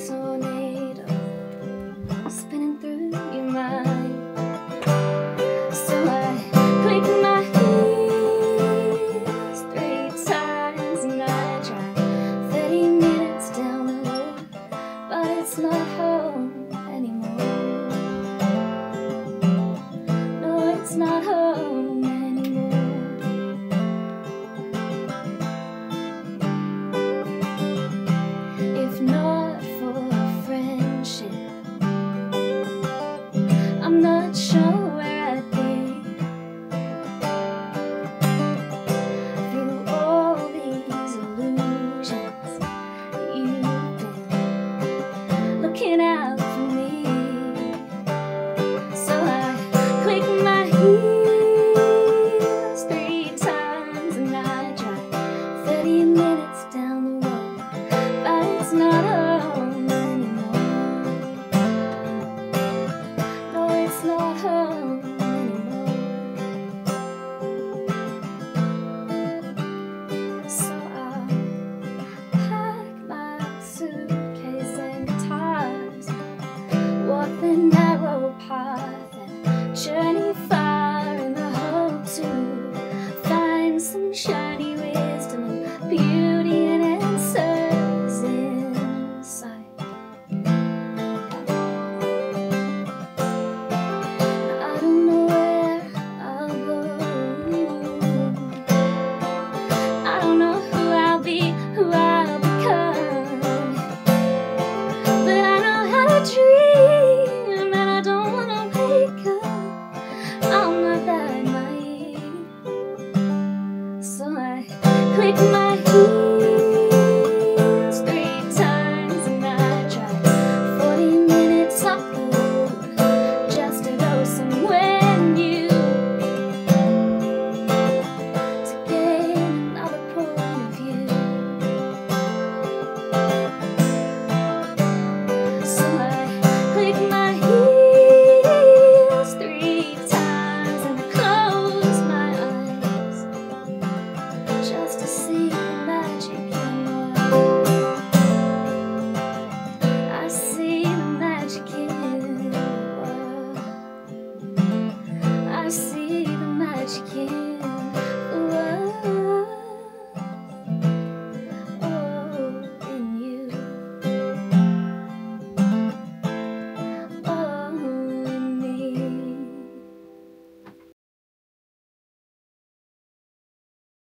So.